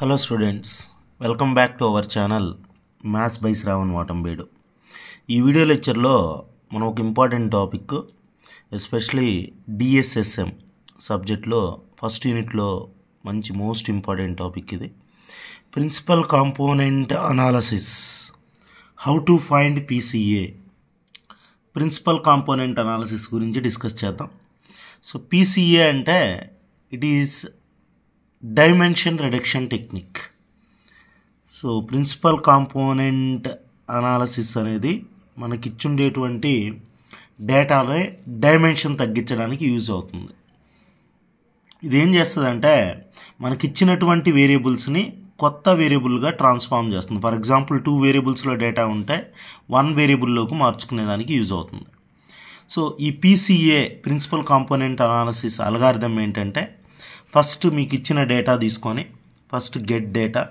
Hello students welcome back to our channel maths by Shravan వాటంబేడు ఈ video లెక్చర్లో మనం ఒక ఇంపార్టెంట్ టాపిక్ ఎస్పెషలీ డిఎస్ఎస్ఎం సబ్జెక్ట్లో ఫస్ట్ యూనిట్లో మంచి మోస్ట్ ఇంపార్టెంట్ టాపిక్ ఇది. Principal component analysis how to find PCA principal component analysis గురించి discuss చేద్దాం. సో పీసీఏ అంటే it is dimension reduction technique. So principal component analysis అనేది మనకిచ్చుండేటువంటి డేటాలో డైమెన్షన్ తగ్గించడానికి యూజ్ అవుతుంది. ఇదేం చేస్తుందంటే మనకిచ్చినటువంటి వేరియబుల్స్ని కొత్త వేరియబుల్గా ట్రాన్స్ఫార్మ్ చేస్తుంది. ఫర్ ఎగ్జాంపుల్ టూ వేరియబుల్స్లో డేటా ఉంటే వన్ వేరియబుల్లోకి మార్చుకునేదానికి యూజ్ అవుతుంది. సో ఈ PCA principal component analysis algorithm ఏంటంటే ఫస్ట్ మీకు ఇచ్చిన డేటా తీసుకొని first get data.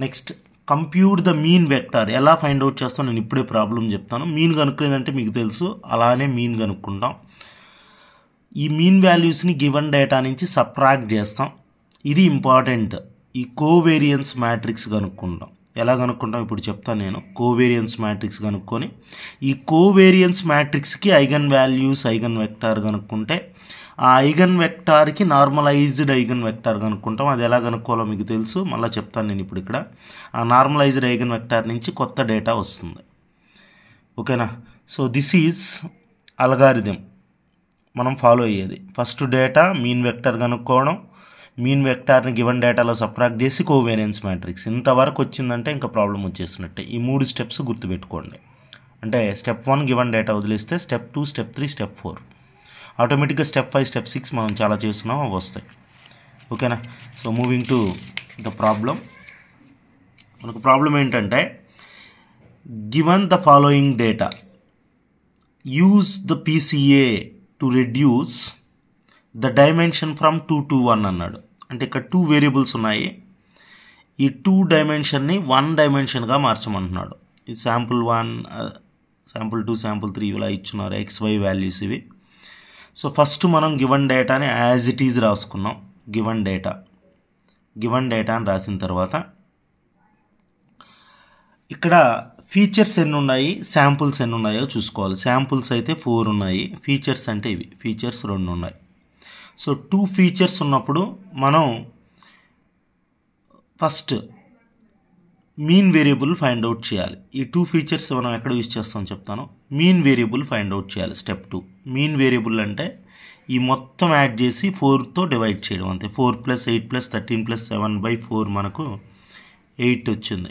Next compute the mean vector. ఎలా ఫైండ్ అవుట్ చేస్తాం? నేను ఇప్పుడే ప్రాబ్లం చెప్తాను. మీన్ కనుక్కునేదంటే మీకు తెలుసు. అలానే మీన్ కనుక్కుంటాం. ఈ మీన్ వాల్యూస్ని గివన్ డేటా నుంచి సబ్ట్రాక్ట్ చేస్తాం. ఇది ఇంపార్టెంట్. ఈ కోవేరియన్స్ మ్యాట్రిక్స్ కనుక్కుంటాం. ఎలా కనుక్కుంటాం? ఇప్పుడు చెప్తాను నేను. కోవేరియన్స్ మ్యాట్రిక్స్ కనుక్కొని. ఈ కోవేరియన్స్ మ్యాట్రిక్స్కి ఐగన్ వాల్యూస్ ఐగన్ వెక్టార్ కనుక్కుంటే ఆ ఐగన్ వెక్టార్కి నార్మలైజ్డ్ ఐగన్ వెక్టార్ కనుక్కుంటాం. అది ఎలా కనుక్కోవాలో మీకు తెలుసు. మళ్ళీ చెప్తాను నేను ఇప్పుడు ఇక్కడ. ఆ నార్మలైజ్డ్ ఐగన్ వెక్టార్ నుంచి కొత్త డేటా వస్తుంది. ఓకేనా? సో దిస్ ఈజ్ అల్గారిథం మనం ఫాలో అయ్యేది. ఫస్ట్ డేటా మీన్ వెక్టర్ కనుక్కోవడం. మీన్ వెక్టార్ని గివన్ డేటాలో సబ్ట్రాక్ట్ చేసి కోవేరియన్స్ మ్యాట్రిక్స్ ఇంతవరకు వచ్చిందంటే ఇంకా ప్రాబ్లం వచ్చేసినట్టే. ఈ మూడు స్టెప్స్ గుర్తుపెట్టుకోండి. అంటే స్టెప్ వన్ గివెన్ డేటా వదిలేస్తే step two step three step four ఆటోమేటిక్గా స్టెప్ ఫైవ్ స్టెప్ సిక్స్ మనం చాలా చేస్తున్నాం అవి వస్తాయి. ఓకేనా? So moving to the problem మనకు ప్రాబ్లం ఏంటంటే given the following data use the PCA to reduce the dimension from two to one అన్నాడు. అంటే ఇక్కడ టూ వేరియబుల్స్ ఉన్నాయి. ఈ టూ డైమెన్షన్ని వన్ డైమెన్షన్గా మార్చమంటున్నాడు. ఈ sample one sample two sample three ఇలా ఇచ్చున్నారు. ఎక్స్ వై వాల్యూస్ ఇవి. సో ఫస్ట్ మనం గివన్ డేటాని యాజ్ ఇట్ ఈజ్ రాసుకున్నాం. Given data. గివన్ డేటా అని రాసిన తర్వాత ఇక్కడ ఫీచర్స్ ఎన్ని ఉన్నాయి శాంపుల్స్ ఎన్ని ఉన్నాయో చూసుకోవాలి. శాంపుల్స్ అయితే ఫోర్ ఉన్నాయి ఫీచర్స్ అంటే ఇవి. ఫీచర్స్ రెండు ఉన్నాయి. సో టూ ఫీచర్స్ ఉన్నప్పుడు మనం first mean variable find out చేయాలి. ఈ టూ ఫీచర్స్ మనం ఎక్కడ యూజ్ చేస్తాం చెప్తాను. మీన్ వేరియబుల్ ఫైండ్ అవుట్ చేయాలి స్టెప్ టూ మీన్ వేరియబుల్ అంటే ఈ మొత్తం యాడ్ చేసి ఫోర్తో డివైడ్ చేయడం అంతే. Four plus eight plus thirteen plus seven by four మనకు ఎయిట్ వచ్చింది.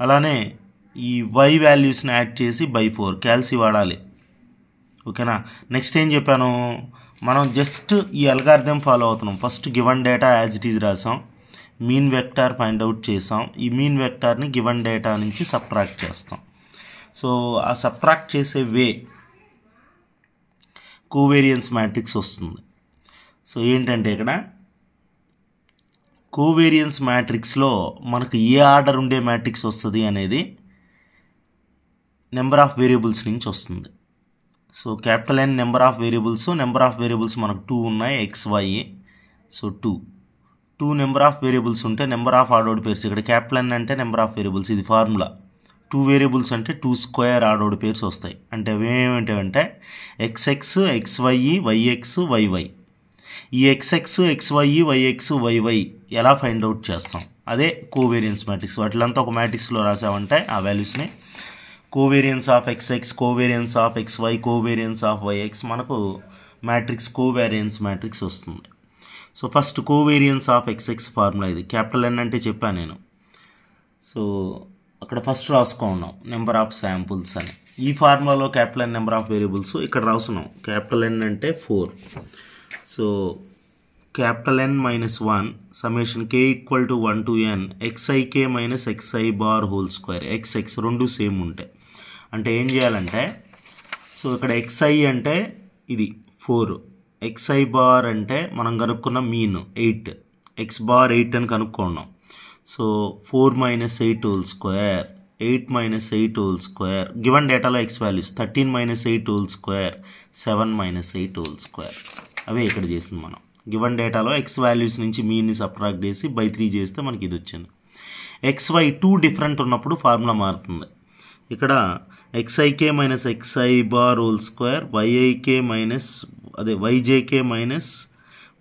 అలానే ఈ వై వాల్యూస్ని యాడ్ చేసి బై ఫోర్ క్యాల్సి వాడాలి. ఓకేనా? నెక్స్ట్ ఏం చెప్పాను? మనం జస్ట్ ఈ అల్గార్థం ఫాలో అవుతున్నాం. First given data as it is రాసాం. మీన్ వెక్టార్ ఫైండ్ అవుట్ చేసాం. ఈ మీన్ వెక్టార్ని గివన్ డేటా నుంచి సబ్ట్రాక్ట్ చేస్తాం. సో ఆ సబ్ట్రాక్ట్ చేసే వే కోవేరియన్స్ మ్యాట్రిక్స్ వస్తుంది. సో ఏంటంటే ఇక్కడ? కోవేరియన్స్ మ్యాట్రిక్స్లో మనకు ఏ ఆర్డర్ ఉండే మ్యాట్రిక్స్ వస్తుంది అనేది నెంబర్ ఆఫ్ వేరియబుల్స్ నుంచి వస్తుంది. So capital N number of variables number of variables మనకు టూ ఉన్నాయి X Y so two two number of variables ఉంటే నెంబర్ ఆఫ్ ఆడోడి పేర్స్. ఇక్కడ క్యాపిటల్ ఎన్ అంటే నెంబర్ ఆఫ్ వేరియబుల్స్. ఇది ఫార్ములా. టూ వేరియబుల్స్ అంటే టూ స్క్వేర్ ఆడోడి pairs వస్తాయి. అంటే ఏమేమిటంటే X X X Y Y X Y Y ఈ X X X Y Y X Y Y ఎలా ఫైండ్ అవుట్ చేస్తాం? అదే కోవేరియన్స్ మ్యాట్రిక్స్ వాటిలంతా ఒక మ్యాట్రిక్స్లో రాసామంటే ఆ వాల్యూస్ని covariance of X X covariance of X Y covariance of Y X మనకు matrix covariance matrix వస్తుంది. So first covariance of X X formula ఇది. క్యాపిటల్ ఎన్ అంటే చెప్పాను నేను. సో అక్కడ ఫస్ట్ రాసుకున్నాం నెంబర్ ఆఫ్ శాంపుల్స్ అని. ఈ ఫార్ములాలో capital N number of variables ఇక్కడ రాసున్నాం. క్యాపిటల్ ఎన్ అంటే four. So capital N minus one summation K equal to one to N X I K minus X I bar whole square X X రెండు same ఉంటాయి అంటే ఏం చేయాలంటే so ఇక్కడ xi అంటే ఇది ఫోర్ ఎక్స్ఐ బార్ అంటే మనం కనుక్కున్న mean eight X bar eight అని కనుక్కున్నాం. So four minus eight whole square eight minus eight whole square given డేటాలో X values thirteen minus eight whole square seven minus eight whole square అవే ఇక్కడ చేసింది మనం. Given డేటాలో X values నుంచి మీన్ని subtract చేసి by three చేస్తే మనకి ఇది వచ్చింది. ఎక్స్ వై టూ డిఫరెంట్ ఉన్నప్పుడు ఫార్ములా మారుతుంది. ఇక్కడ X I K minus X I bar whole square Y I K minus అదే y j k minus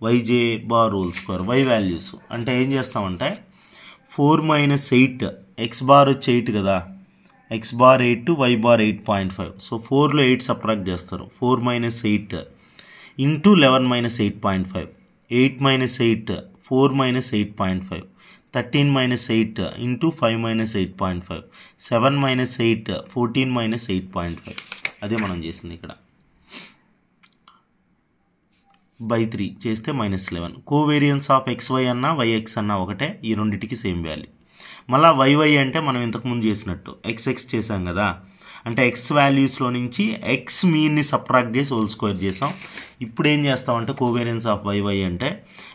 y j bar whole square y values అంటే ఏం చేస్తామంటే four minus eight x bar వచ్చి eight కదా. X bar eight y bar eight point five so ఫోర్లో eight subtract చేస్తారు. Four minus eight into eleven minus eight point five eight minus eight four minus eight point five thirteen minus eight into five minus eight point five seven minus eight fourteen minus eight point five అదే మనం చేసింది ఇక్కడ. By three చేస్తే minus eleven covariance of x y అన్నా y x అన్నా ఒకటే ఈ రెండింటికి సేమ్ వాల్యూ మళ్ళీ వైవై అంటే మనం ఇంతకుముందు చేసినట్టు ఎక్స్ఎక్స్ చేసాం కదా. అంటే ఎక్స్ వాల్యూస్లో నుంచి ఎక్స్ మీన్ని సప్రాక్ట్ చేసి హోల్ స్క్వేర్ చేసాం ఇప్పుడు ఏం చేస్తామంటే కోవేరియన్స్ ఆఫ్ వైవై అంటే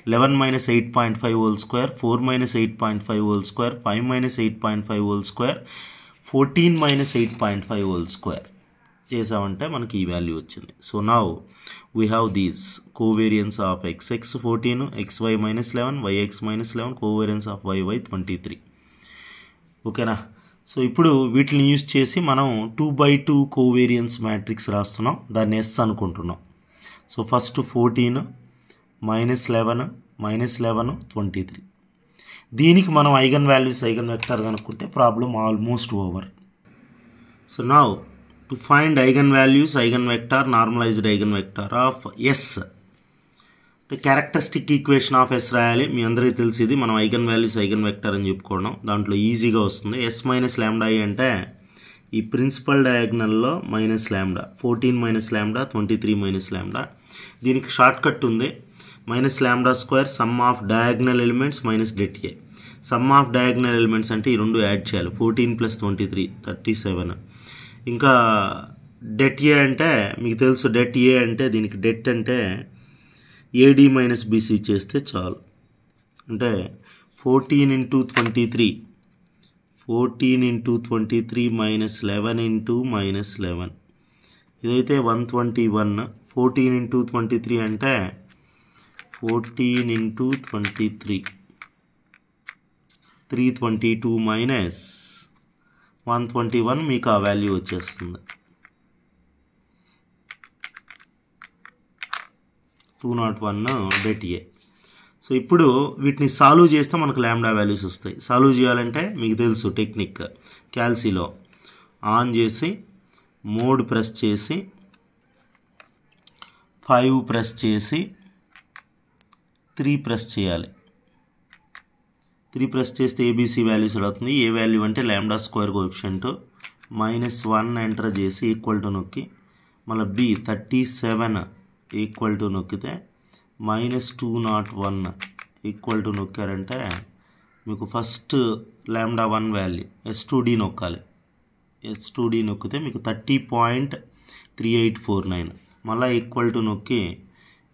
eleven minus eight point five whole square four minus eight point five whole square five minus eight point five whole square fourteen minus eight point five whole square చేసామంటే మనకి ఈ value వచ్చింది. So now we have these covariance of x x fourteen x y minus eleven y x minus eleven covariance of y y twenty three ఓకేనా so ఇప్పుడు వీటిని use చేసి మనం two by two covariance matrix రాస్తున్నాం. దాన్ని S అనుకుంటున్నాం. So first fourteen minus eleven minus eleven twenty three దీనికి మనం ఐగన్ వాల్యూస్ ఐగన్ వెక్టర్ కనుక్కుంటే ప్రాబ్లం ఆల్మోస్ట్ ఓవర్ సో నా to find eigen values eigen vector normalised eigen vector of S characteristic equation of S రాయాలి. మీ అందరికీ తెలిసి ఇది మనం ఐగన్ వాల్యూస్ ఐగన్ వెక్టర్ అని చెప్పుకోవడం. దాంట్లో ఈజీగా వస్తుంది. ఎస్ మైనస్ ల్యాండా అంటే ఈ principal డయాగ్నల్లో minus lambda fourteen minus lambda twenty three minus lambda దీనికి షార్ట్ కట్ ఉంది. Minus lambda square sum of diagonal elements minus det A sum of diagonal elements అంటే ఈ రెండు యాడ్ చేయాలి. Fourteen plus twenty three thirty seven ఇంకా det A అంటే మీకు తెలుసు డెట్ ఏ అంటే దీనికి డెట్ అంటే ఏడి మైనస్ బీసీ చేస్తే చాలు. అంటే fourteen into twenty three fourteen into twenty three minus eleven into minus eleven ఇదైతే one twenty one fourteen into twenty three అంటే fourteen into twenty three three twenty two minus one twenty one మీకు ఆ value వచ్చేస్తుంది. Two nought one det A. So ఇప్పుడు వీటిని solve చేస్తే మనకు ల్యాండా వాల్యూస్ వస్తాయి. సాల్వ్ చేయాలంటే మీకు తెలుసు టెక్నిక్. క్యాల్సీలో ఆన్ చేసి మోడ్ ప్రెస్ చేసి ఫైవ్ ప్రెస్ చేసి త్రీ ప్రెస్ చేయాలి. త్రీ ప్రెస్ చేస్తే ఏబీసీ వాల్యూస్ అవుతుంది. ఏ వాల్యూ అంటే lambda square coefficient. Minus one enter చేసి ఈక్వల్ టు నొక్కి మళ్ళీ B thirty seven equal to నొక్కితే minus two nought one equal to నొక్కారంటే మీకు first lambda one value S to D నొక్కాలి. S two D నొక్కితే మీకు thirty point three eight four nine. మళ్ళీ equal to నొక్కి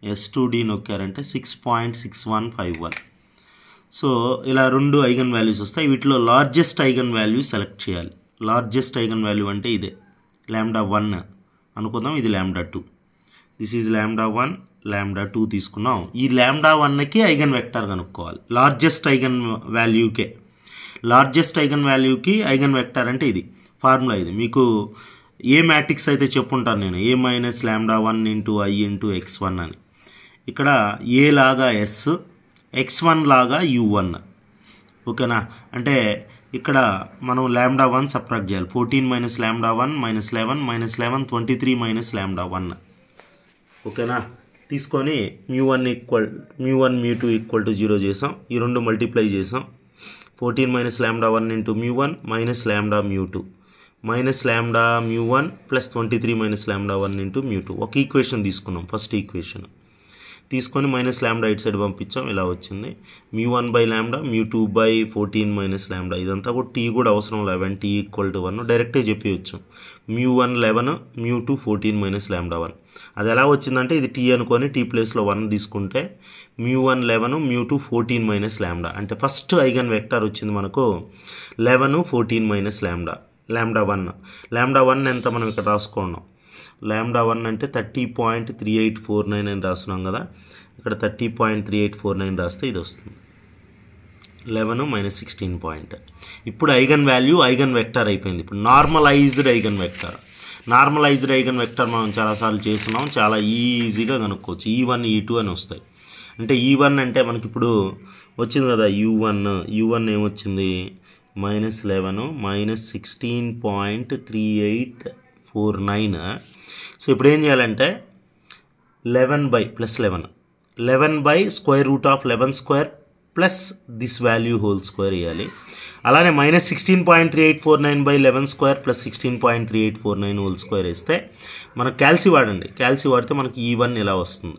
S two D నొక్కారంటే six point six one five one. So ఇలా రెండు eigen values వస్తాయి. వీటిలో largest eigen value select చేయాలి. Largest eigen value అంటే ఇదే. ల్యాండా వన్ అనుకుందాం. ఇది lambda two. This is lambda one lambda two తీసుకున్నాం. ఈ ల్యాండా వన్కి ఐగన్ వెక్టర్ కనుక్కోవాలి. లార్జెస్ట్ ఐగన్ వాల్యూకే. లార్జెస్ట్ ఐగన్ వాల్యూకి ఐగన్ వెక్టర్ అంటే ఇది. ఫార్ములా ఇది. మీకు ఏ మ్యాట్రిక్స్ అయితే చెప్పుంటాను నేను A minus lambda one into I into x one అని. ఇక్కడ ఏ లాగా ఎస్ ఎక్స్ వన్ లాగా యూ వన్ ఓకేనా? అంటే ఇక్కడ మనం ల్యాండా వన్ సబ్ట్రాక్ట్ చేయాలి. Fourteen minus lambda one minus eleven minus eleven twenty three minus lambda one. ఓకేనా? తీసుకొని mu one equal mu one mu two equal to zero చేసాం. ఈ రెండు మల్టిప్లై చేసాం. Fourteen minus lambda one into mu one minus lambda mu two minus lambda mu one plus twenty three minus lambda one into mu two ఒక equation తీసుకున్నాం first equation. తీసుకొని minus lambda ఇటు side పంపించాం ఇలా వచ్చింది. Mu one by lambda mu two by fourteen minus lambda ఇదంతా కూడా tea కూడా అవసరం eleven t equal to one డైరెక్ట్గా చెప్పవచ్చు mu one eleven mu two fourteen minus lambda one. అది ఎలా వచ్చిందంటే ఇది టీ అనుకొని టీ ప్లేస్లో వన్ తీసుకుంటే mu one eleven mu two fourteen minus lambda అంటే ఫస్ట్ ఐగన్ వెక్టార్ వచ్చింది మనకు లెవెన్ ఫోర్టీన్ మైనస్ ల్యాండా ల్యాండా వన్. ల్యాండా వన్ ఎంత మనం ఇక్కడ రాసుకున్నాం? ల్యాండా వన్ అంటే thirty point three eight four nine అని రాస్తున్నాం కదా. ఇక్కడ thirty point three eight four nine రాస్తే ఇది వస్తుంది. Eleven minus sixteen point. ఇప్పుడు ఐగన్ వాల్యూ ఐగన్ వెక్టర్ అయిపోయింది. ఇప్పుడు normalised eigen vector. Normalised eigen vector మనం చాలాసార్లు చేస్తున్నాం. చాలా ఈజీగా కనుక్కోవచ్చు. ఈ వన్ ఈ టూ అని వస్తాయి. అంటే ఈ వన్ అంటే మనకి ఇప్పుడు వచ్చింది కదా యూ వన్. యూ వన్ ఏమొచ్చింది? Minus eleven minus sixteen point three eight four nine. So ఇప్పుడు ఏం చేయాలంటే eleven by plus eleven. Eleven by square root of eleven square plus this value whole square వేయాలి అలానే minus sixteen point three eight four nine by eleven square plus sixteen point three eight four nine whole square వేస్తే మనకు calci వాడండి. Calci వాడితే మనకి ఈ one ఇలా వస్తుంది?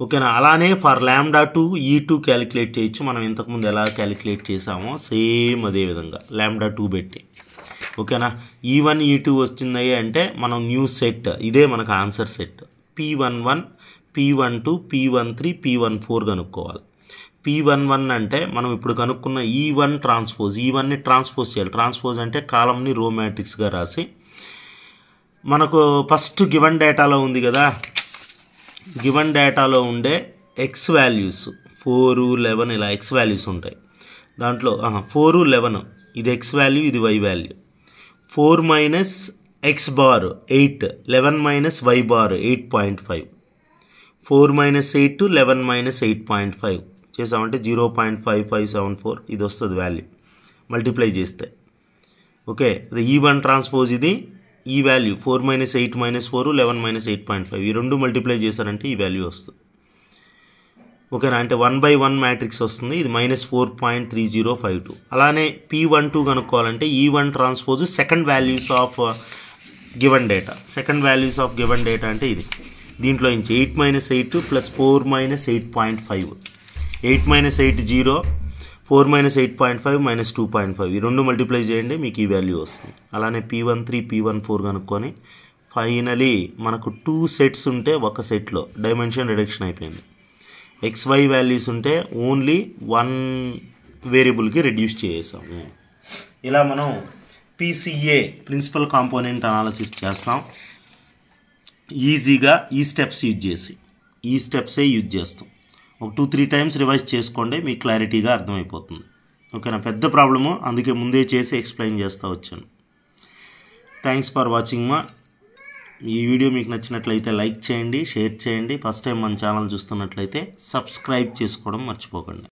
ఓకేనా? అలానే for lambda two e e two calculate చేయొచ్చు. మనం ఇంతకుముందు ఎలా క్యాలిక్యులేట్ చేసామో సేమ్ అదే విధంగా. ల్యాండా టూ పెట్టి. ఓకేనా? ఈ వన్ ఈ టూ వచ్చింది అంటే మనం న్యూ సెట్ ఇదే మనకు answer set P one one P one two P one three P one four కనుక్కోవాలి. పీ వన్ వన్ అంటే మనం ఇప్పుడు కనుక్కున్న ఈ వన్ ట్రాన్స్పోజ్ ఈ వన్ని ట్రాన్స్పోజ్ చేయాలి. ట్రాన్స్పోజ్ అంటే కాలంని రో మ్యాట్రిక్స్గా రాసి మనకు ఫస్ట్ గివన్ డేటాలో ఉంది కదా? గివన్ డేటాలో ఉండే ఎక్స్ వాల్యూస్ ఫోరు లెవెన్ ఇలా ఎక్స్ వాల్యూస్ ఉంటాయి. దాంట్లో ఫోరు లెవెన్ ఇది ఎక్స్ వాల్యూ ఇది y value four minus x bar eight eleven minus y bar eight point five. Four minus eight to eleven minus eight point five. చేసామంటే zero point five five seven four. ఇది వస్తుంది value. Multiply చేస్తే. Okay? అది ఈ one transpose ఇది ఈ value. Four minus eight minus four eleven minus eight point five. ఈ రెండు మల్టిప్లై చేశారంటే ఈ వాల్యూ వస్తుంది. ఓకేనా? అంటే వన్ బై వన్ మ్యాట్రిక్స్ వస్తుంది. ఇది minus four point three zero five two అలానే పీ వన్ టూ కనుక్కోవాలంటే ఈ one transpose second values of given data second values of given data అంటే ఇది. దీంట్లో నుంచి eight minus eight plus four minus eight point five eight minus eight zero four minus eight point five minus two point five ఈ రెండు multiply చేయండి మీకు ఈ value వస్తుంది. అలానే P one three P one four కనుక్కొని ఫైనలీ మనకు two sets ఉంటే ఒక సెట్లో డైమెన్షన్ రిడక్షన్ అయిపోయింది. ఎక్స్ వై వాల్యూస్ ఉంటే ఓన్లీ వన్ వేరియబుల్కి రెడ్యూస్ చేసాము ఇలా మనం పీసీఏ ప్రిన్సిపల్ కాంపోనెంట్ అనాలసిస్ చేస్తాం. ఈజీగా ఈ స్టెప్స్ యూజ్ చేసి ఈ స్టెప్సే యూజ్ చేస్తాం. ఒక టూ త్రీ టైమ్స్ రివైజ్ చేసుకోండి మీకు క్లారిటీగా అర్థమైపోతుంది. ఓకేనా? పెద్ద ప్రాబ్లము అందుకే ముందే చేసి ఎక్స్ప్లెయిన్ చేస్తూ వచ్చాను. థ్యాంక్స్ ఫర్ వాచింగ్ మా ఈ వీడియో మీకు నచ్చినట్లయితే లైక్ చేయండి షేర్ చేయండి. ఫస్ట్ టైం మన ఛానల్ చూస్తున్నట్లయితే సబ్స్క్రైబ్ చేసుకోవడం మర్చిపోకండి.